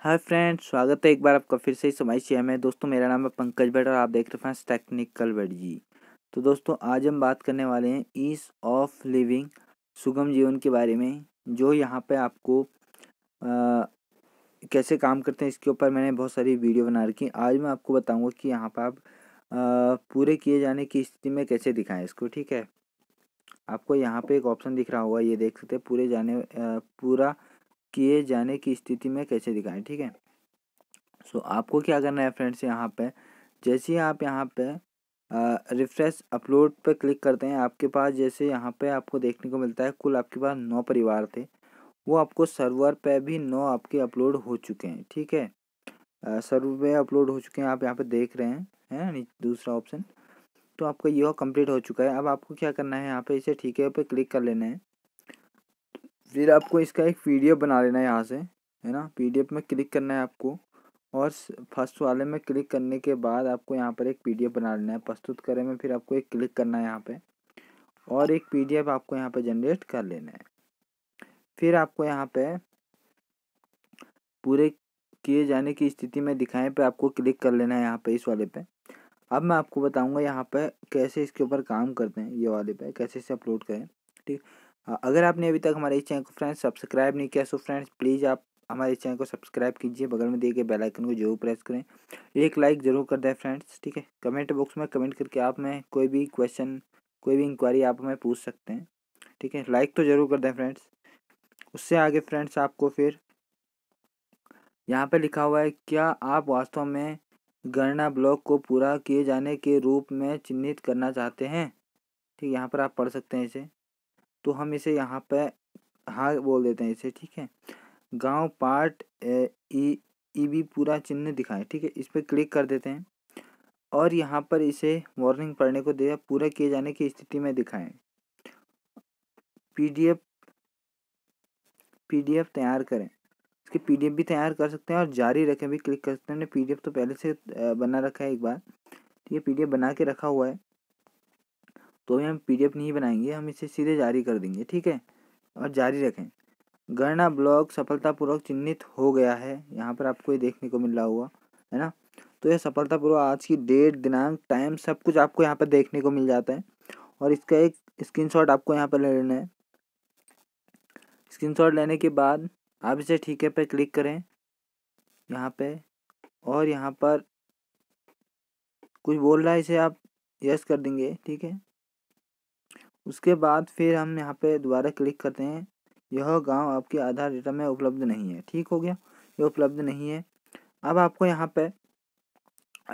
Hi friends स्वागत है एक बार आपका फिर से इस समाई सी में। दोस्तों मेरा नाम है पंकज भट्ट और आप देख रहे हैं टेक्निकल भट्ट जी। तो दोस्तों आज हम बात करने वाले हैं ईज ऑफ़ लिविंग सुगम जीवन के बारे में जो यहाँ पे आपको आ, कैसे काम करते हैं इसके ऊपर मैंने बहुत सारी वीडियो बना रखी आज मैं आपको बताऊँगा कि यहाँ पर आप आ, पूरे किए जाने की स्थिति में कैसे दिखाएँ इसको ठीक है? आपको यहाँ पर एक ऑप्शन दिख रहा होगा ये देख सकते हैं पूरे जाने पूरा किए जाने की स्थिति में कैसे दिखाएँ ठीक है? सो so, आपको क्या करना है फ्रेंड्स यहाँ पे? जैसे ही आप यहाँ पे रिफ्रेश अपलोड पे क्लिक करते हैं आपके पास जैसे यहाँ पे आपको देखने को मिलता है कुल आपके पास नौ परिवार थे। वो आपको सर्वर पे भी नौ आपके अपलोड हो चुके हैं ठीक है? सर्वर पे अपलोड हो चुके हैं आप यहाँ पे देख रहे हैं है दूसरा ऑप्शन तो आपका यह कंप्लीट हो चुका है। अब आपको क्या करना है यहाँ पे इसे ठीक है पे क्लिक कर लेना है। फिर आपको इसका एक पी बना लेना है यहाँ से, है ना? पीडीएफ में क्लिक करना है आपको और फ़र्स्ट वाले में क्लिक करने के बाद आपको यहाँ पर एक पीडीएफ बना लेना है। प्रस्तुत करें में फिर आपको एक क्लिक करना है यहाँ पे और एक पीडीएफ आपको यहाँ पे जनरेट कर लेना है। फिर आपको यहाँ पे पूरे किए जाने की स्थिति में दिखाएँ पे आपको क्लिक कर लेना है यहाँ पे इस वाले पे। अब मैं आपको बताऊँगा यहाँ पे कैसे इसके ऊपर काम करते हैं, ये वाले पे, कैसे इसे अपलोड करें, ठीक? अगर आपने अभी तक हमारे इस चैनल को फ्रेंड्स सब्सक्राइब नहीं किया, सो फ्रेंड्स प्लीज़ आप हमारे चैनल को सब्सक्राइब कीजिए। बगल में दिए गए बेल आइकन को ज़रूर प्रेस करें। एक लाइक ज़रूर कर दें फ्रेंड्स, ठीक है? कमेंट बॉक्स में कमेंट करके आप में कोई भी क्वेश्चन, कोई भी इंक्वायरी आप हमें पूछ सकते हैं, ठीक है? लाइक तो ज़रूर कर दें फ्रेंड्स। उससे आगे फ्रेंड्स आपको फिर यहाँ पे लिखा हुआ है, क्या आप वास्तव में गणना ब्लॉक को पूरा किए जाने के रूप में चिन्हित करना चाहते हैं? ठीक, यहाँ पर आप पढ़ सकते हैं इसे। तो हम इसे यहाँ पे हाँ बोल देते हैं इसे, ठीक है? गाँव पार्ट ई भी पूरा चिन्ह दिखाएँ, ठीक है? इस पर क्लिक कर देते हैं और यहाँ पर इसे वार्निंग पढ़ने को दे, पूरा किए जाने की स्थिति में दिखाएँ। पीडीएफ पीडीएफ तैयार करें। इसके पीडीएफ भी तैयार कर सकते हैं और जारी रखें भी, क्लिक कर सकते हैं। पी पीडीएफ तो पहले से बना रखा है एक बार, ठीक है? पीडीएफ बना के रखा हुआ है। तो भी हम पीडीएफ नहीं बनाएँगे, हम इसे सीधे जारी कर देंगे, ठीक है? और जारी रखें। गणना ब्लॉक सफलतापूर्वक चिन्हित हो गया है। यहाँ पर आपको ये देखने को मिल रहा हुआ है ना? तो यह सफलतापूर्वक आज की डेट, दिनांक, टाइम सब कुछ आपको यहाँ पर देखने को मिल जाता है। और इसका एक स्क्रीनशॉट आपको यहाँ पर ले लेना है। स्क्रीनशॉट लेने के बाद आप इसे ठीक है पर क्लिक करें, यहाँ पे। और यहाँ पर कुछ बोल रहा है इसे आप यस कर देंगे, ठीक है? उसके बाद फिर हम यहाँ पे दोबारा क्लिक करते हैं। यह गाँव आपके आधार डेटा में उपलब्ध नहीं है। ठीक हो गया? ये उपलब्ध नहीं है। अब आपको यहाँ पे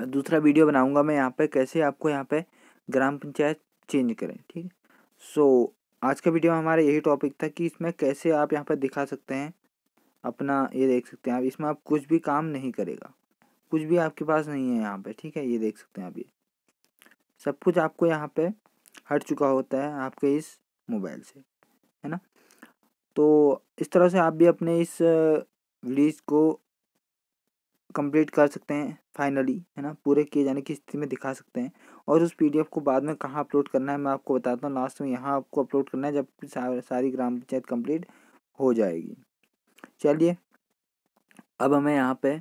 दूसरा वीडियो बनाऊँगा मैं यहाँ पे कैसे आपको यहाँ पे ग्राम पंचायत चेंज करें। ठीक है? सो, आज का वीडियो हमारा यही टॉपिक था कि इसमें कैसे आप यहाँ पर दिखा सकते हैं। अपना ये देख सकते हैं आप, इसमें आप कुछ भी काम नहीं करेगा। कुछ भी आपके पास नहीं है यहाँ पे। ठीक है? ये देख सकते हैं आप ये। सब कुछ आपको यहाँ पे हट चुका होता है आपके इस मोबाइल से, है ना? तो इस तरह से आप भी अपने इस वीडियोज़ को कंप्लीट कर सकते हैं फाइनली है ना? पूरे किए जाने की स्थिति में दिखा सकते हैं। और उस पीडीएफ को बाद में कहाँ अपलोड करना है मैं आपको बताता हूँ। लास्ट में यहाँ आपको अपलोड करना है जब सारी ग्राम पंचायत कंप्लीट हो जाएगी। चलिए, अब हमें यहाँ पे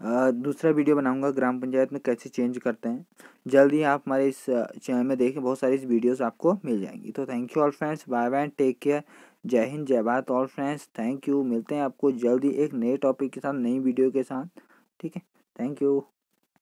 दूसरा वीडियो बनाऊँगा ग्राम पंचायत में कैसे चेंज करते हैं। जल्दी आप हमारे इस चैनल में देखें, बहुत सारी वीडियोस आपको मिल जाएँगी। तो thank you all friends bye bye take care Jai Hind, Jai Bharat all friends thank you मिलते हैं आपको जल्दी एक नए टॉपिक के साथ, नई वीडियो के साथ। ठीक है थैंक यू